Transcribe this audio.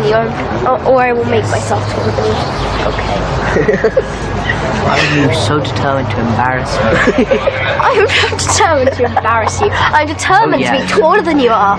company, or, or I will make myself taller than you. Why are you so determined to embarrass me? I am not determined to embarrass you. I'm determined Oh, yeah. to be taller than you are.